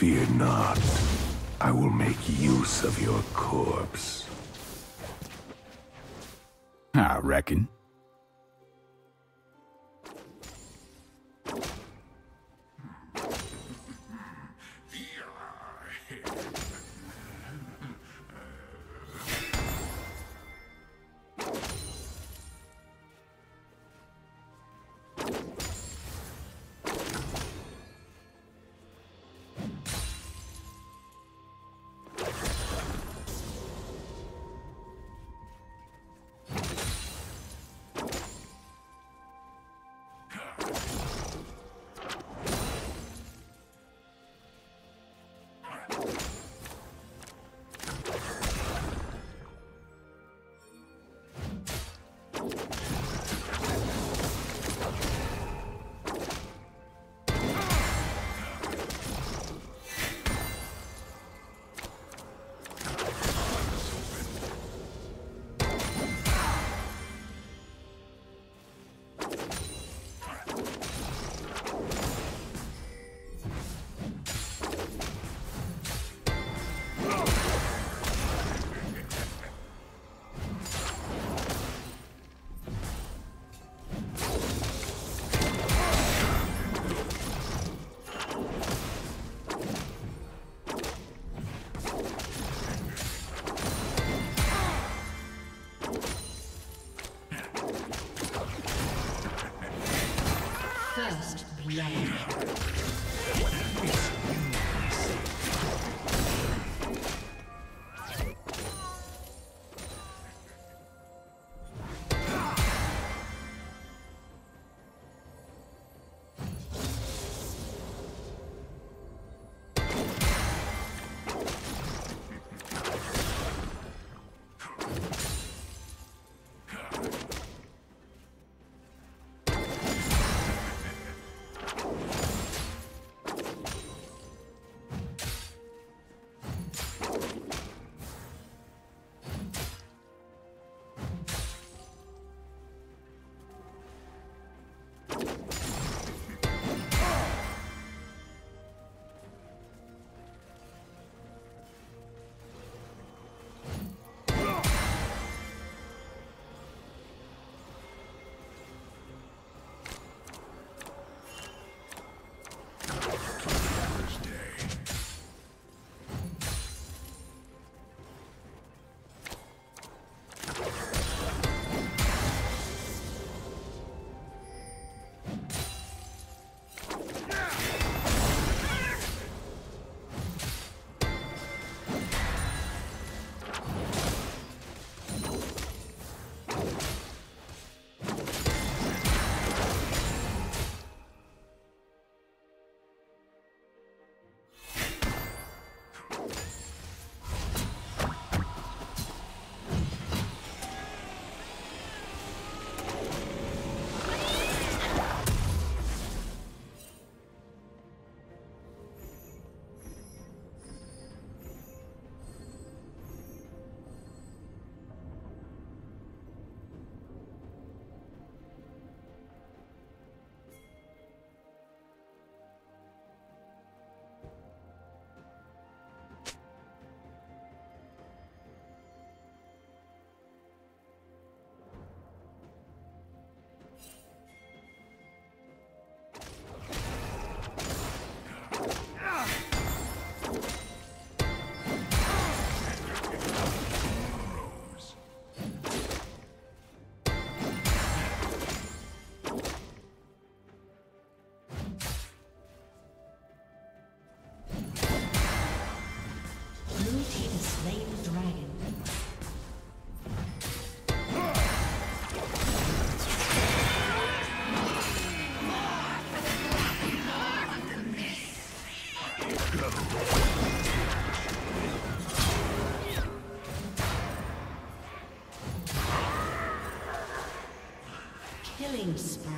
Fear not. I will make use of your corpse. I reckon. First blood. Killing spree.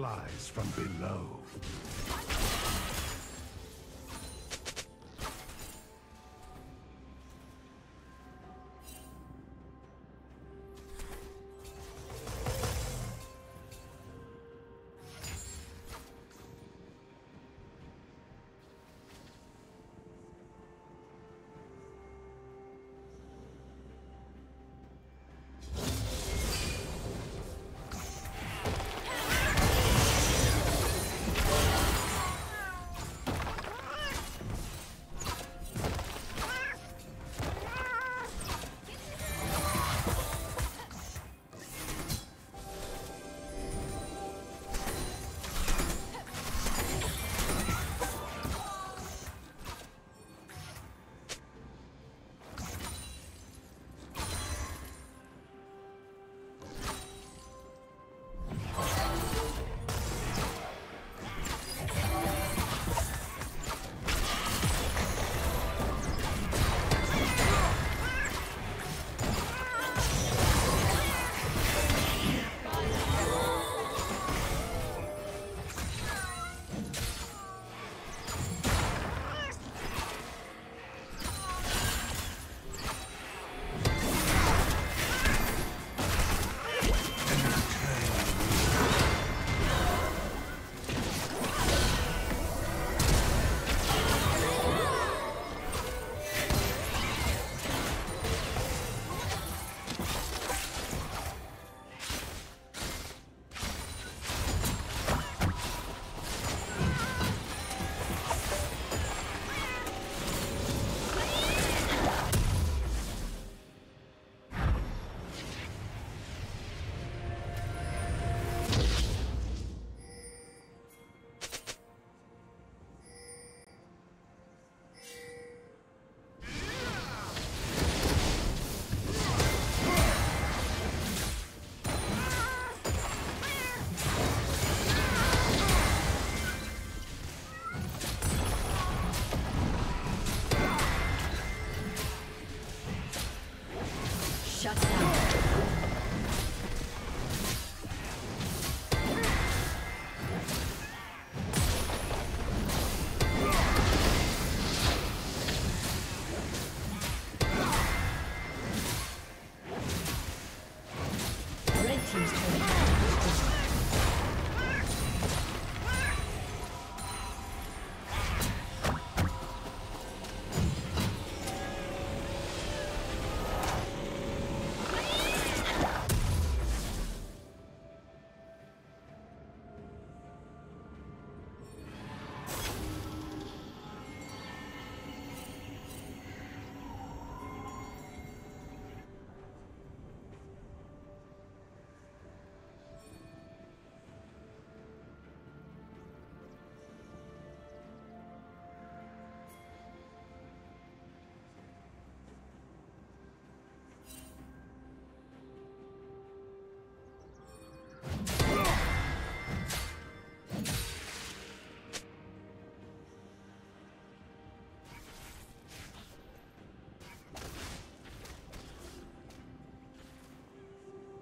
Allies from below.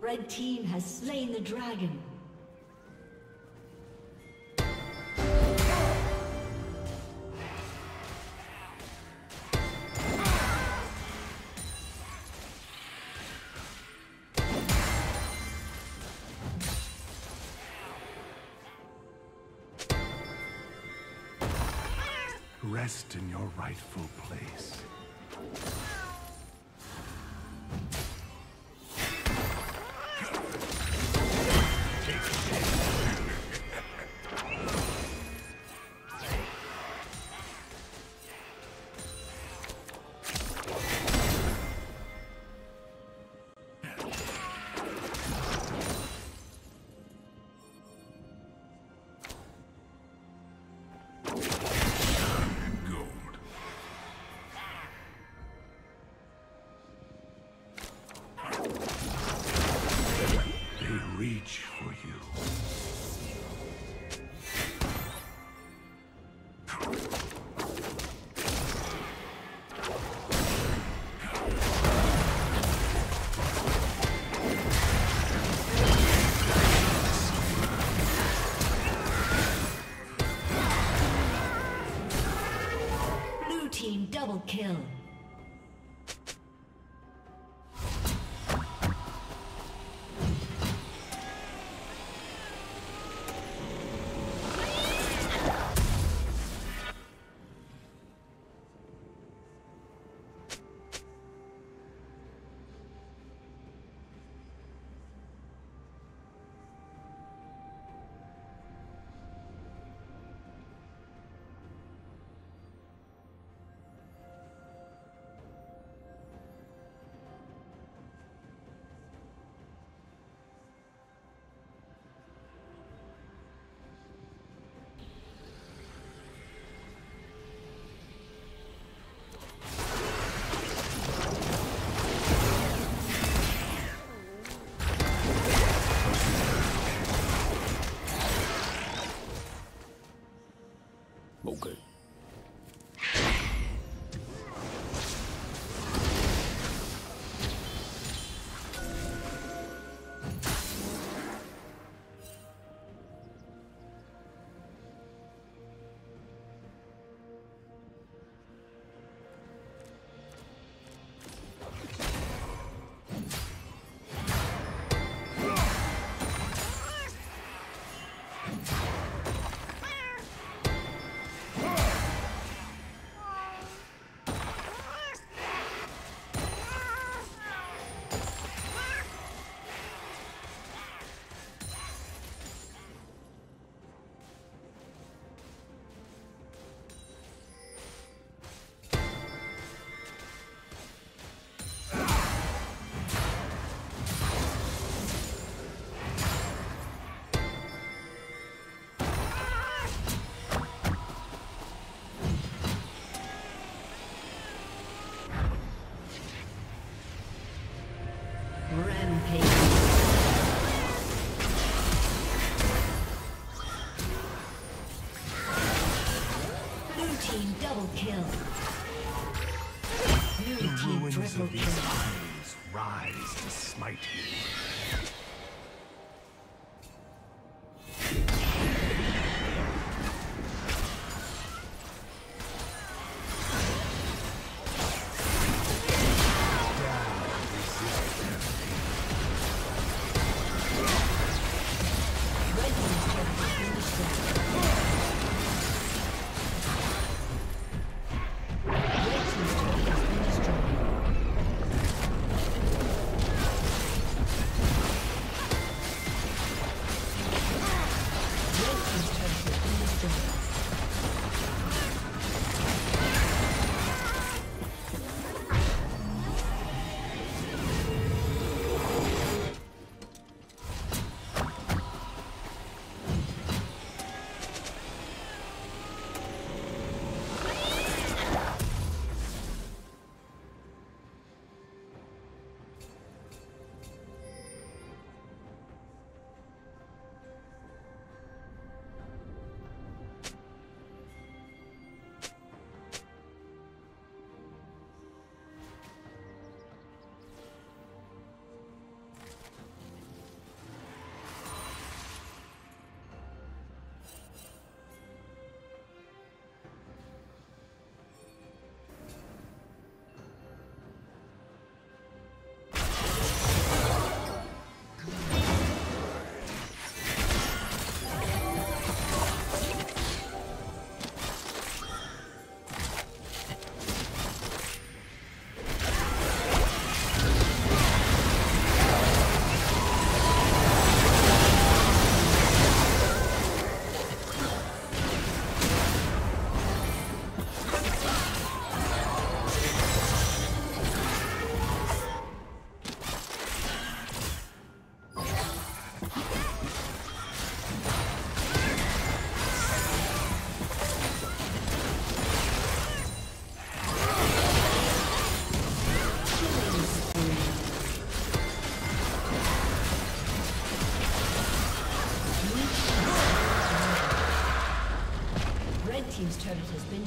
Red team has slain the dragon. Rest in your rightful place. team double kill. Kill. rise to smite you.